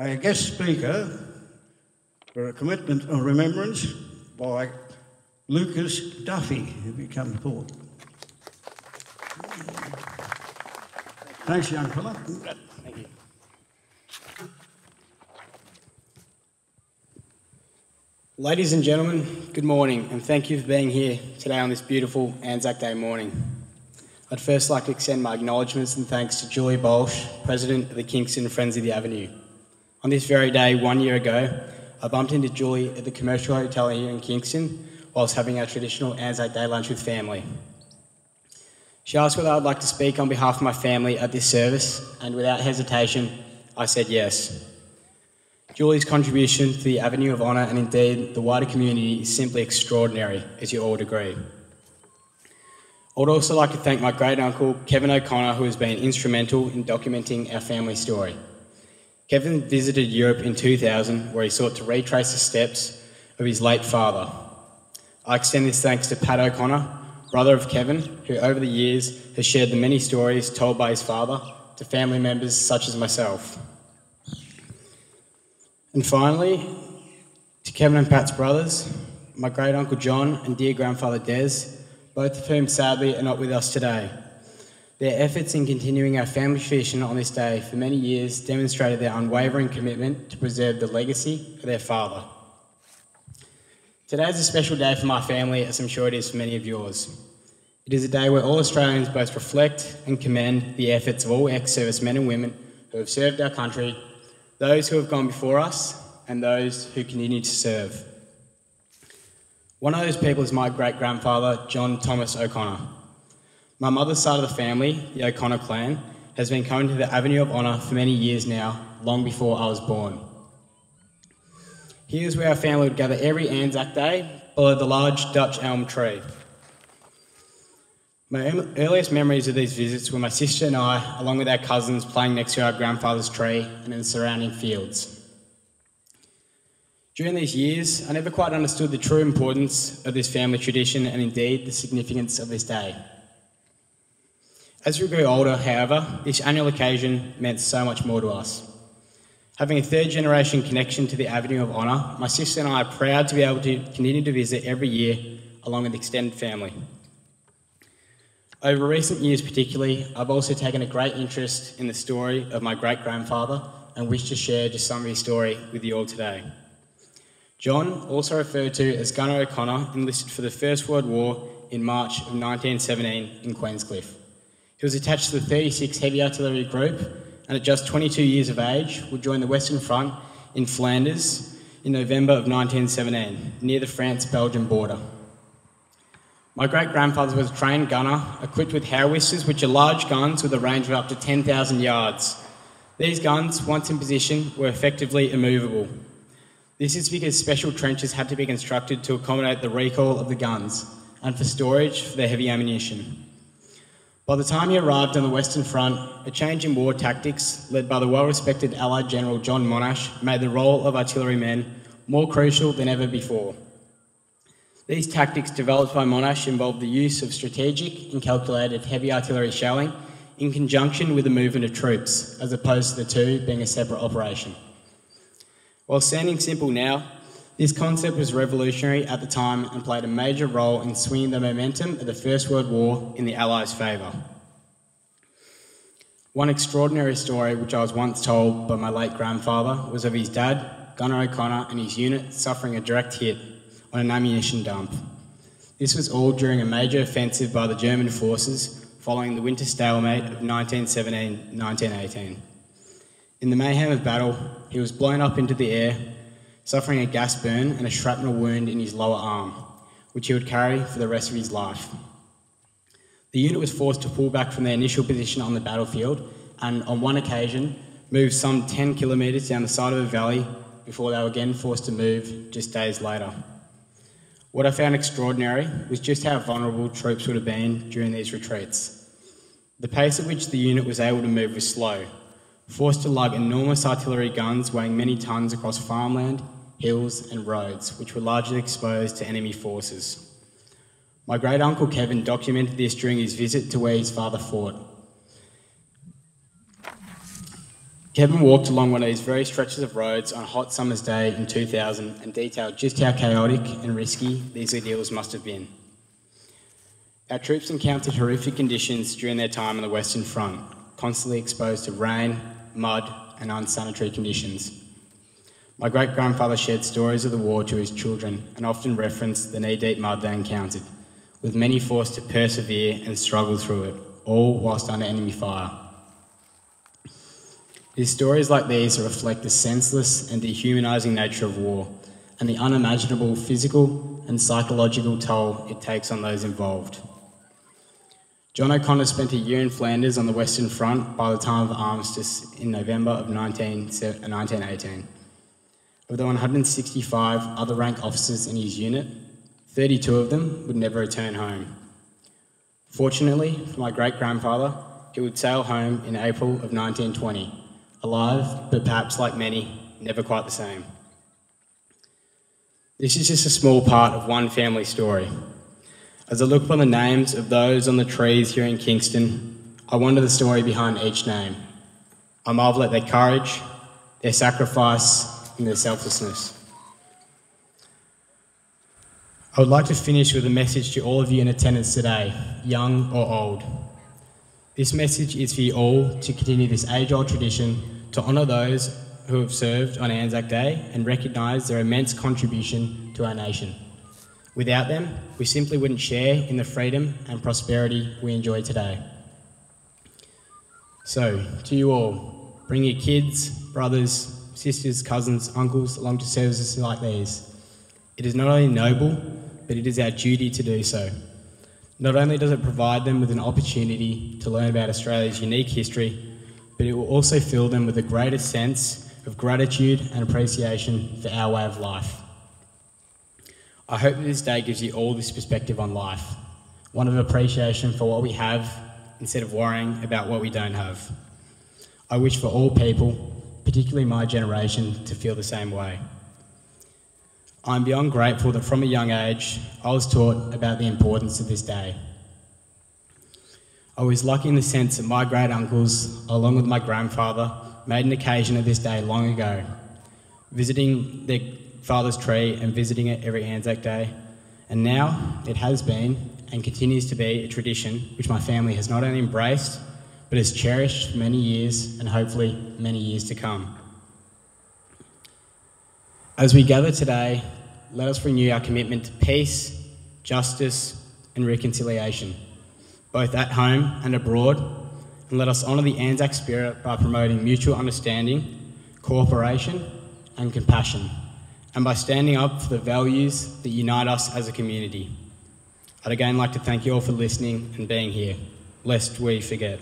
A guest speaker for a commitment of remembrance by Lucas Duffy, who became Port. Thanks, young fella. Thank you. Ladies and gentlemen, good morning, and thank you for being here today on this beautiful Anzac Day morning. I'd first like to extend my acknowledgements and thanks to Julie Bolsh, President of the Kingston Friends of the Avenue. On this very day, one year ago, I bumped into Julie at the Commercial Hotel here in Kingston whilst having our traditional Anzac Day lunch with family. She asked whether I'd like to speak on behalf of my family at this service, and without hesitation, I said yes. Julie's contribution to the Avenue of Honour and indeed the wider community is simply extraordinary, as you all would agree. I would also like to thank my great uncle, Kevin O'Connor, who has been instrumental in documenting our family story. Kevin visited Europe in 2000, where he sought to retrace the steps of his late father. I extend this thanks to Pat O'Connor, brother of Kevin, who over the years has shared the many stories told by his father to family members such as myself. And finally, to Kevin and Pat's brothers, my great uncle John and dear grandfather Des, both of whom sadly are not with us today. Their efforts in continuing our family tradition on this day for many years demonstrated their unwavering commitment to preserve the legacy of their father. Today is a special day for my family, as I'm sure it is for many of yours. It is a day where all Australians both reflect and commend the efforts of all ex service men and women who have served our country those who have gone before us, and those who continue to serve. One of those people is my great grandfather, John Thomas O'Connor. My mother's side of the family, the O'Connor clan, has been coming to the Avenue of Honour for many years now, long before I was born. Here's where our family would gather every Anzac Day below the large Dutch elm tree. My earliest memories of these visits were my sister and I, along with our cousins, playing next to our grandfather's tree and in the surrounding fields. During these years, I never quite understood the true importance of this family tradition and indeed the significance of this day. As we grew older, however, this annual occasion meant so much more to us. Having a third generation connection to the Avenue of Honour, my sister and I are proud to be able to continue to visit every year along with extended family. Over recent years, particularly, I've also taken a great interest in the story of my great grandfather and wish to share just some of his story with you all today. John, also referred to as Gunner O'Connor, enlisted for the First World War in March of 1917 in Queenscliff. He was attached to the 36th Heavy Artillery Group and at just 22 years of age would join the Western Front in Flanders in November of 1917, near the France-Belgium border. My great grandfather was a trained gunner, equipped with howitzers, which are large guns with a range of up to 10,000 yards. These guns, once in position, were effectively immovable. This is because special trenches had to be constructed to accommodate the recoil of the guns and for storage for their heavy ammunition. By the time he arrived on the Western Front, a change in war tactics, led by the well respected Allied General John Monash, made the role of artillerymen more crucial than ever before. These tactics developed by Monash involved the use of strategic and calculated heavy artillery shelling in conjunction with the movement of troops, as opposed to the two being a separate operation. While sounding simple now, this concept was revolutionary at the time and played a major role in swinging the momentum of the First World War in the Allies' favour. One extraordinary story which I was once told by my late grandfather was of his dad, Gunner O'Connor, and his unit suffering a direct hit on an ammunition dump. This was all during a major offensive by the German forces following the winter stalemate of 1917-1918. In the mayhem of battle, he was blown up into the air, suffering a gas burn and a shrapnel wound in his lower arm, which he would carry for the rest of his life. The unit was forced to pull back from their initial position on the battlefield and, on one occasion, moved some 10 kilometres down the side of a valley before they were again forced to move just days later. What I found extraordinary was just how vulnerable troops would have been during these retreats. The pace at which the unit was able to move was slow, forced to lug enormous artillery guns weighing many tons across farmland, hills, and roads, which were largely exposed to enemy forces. My great uncle Kevin documented this during his visit to where his father fought. Kevin walked along one of these very stretches of roads on a hot summer's day in 2000 and detailed just how chaotic and risky these ordeals must have been. Our troops encountered horrific conditions during their time on the Western Front, constantly exposed to rain, mud, and unsanitary conditions. My great grandfather shared stories of the war to his children and often referenced the knee deep mud they encountered, with many forced to persevere and struggle through it, all whilst under enemy fire. It is stories like these reflect the senseless and dehumanising nature of war and the unimaginable physical and psychological toll it takes on those involved. John O'Connor spent a year in Flanders on the Western Front by the time of the armistice in November of 19, 1918. Of the 165 other rank officers in his unit, 32 of them would never return home. Fortunately for my great grandfather, he would sail home in April of 1920, alive, but perhaps like many, never quite the same. This is just a small part of one family story. As I look upon the names of those on the trees here in Kingston, I wonder the story behind each name. I marvel at their courage, their sacrifice, and their selflessness. I would like to finish with a message to all of you in attendance today, young or old. This message is for you all to continue this age old tradition to honour those who have served on Anzac Day and recognise their immense contribution to our nation. Without them, we simply wouldn't share in the freedom and prosperity we enjoy today. So, to you all, bring your kids, brothers, sisters, cousins, uncles along to services like these. It is not only noble, but it is our duty to do so. Not only does it provide them with an opportunity to learn about Australia's unique history, but it will also fill them with a greater sense of gratitude and appreciation for our way of life. I hope that this day gives you all this perspective on life one of appreciation for what we have instead of worrying about what we don't have. I wish for all people, particularly my generation, to feel the same way. I'm beyond grateful that from a young age I was taught about the importance of this day. I was lucky in the sense that my great uncles, along with my grandfather, made an occasion of this day long ago, visiting their father's tree and visiting it every Anzac Day. And now it has been and continues to be a tradition which my family has not only embraced, but has cherished for many years and hopefully many years to come. As we gather today, let us renew our commitment to peace, justice, and reconciliation, both at home and abroad, and let us honour the Anzac spirit by promoting mutual understanding, cooperation, and compassion and by standing up for the values that unite us as a community. I'd again like to thank you all for listening and being here, lest we forget.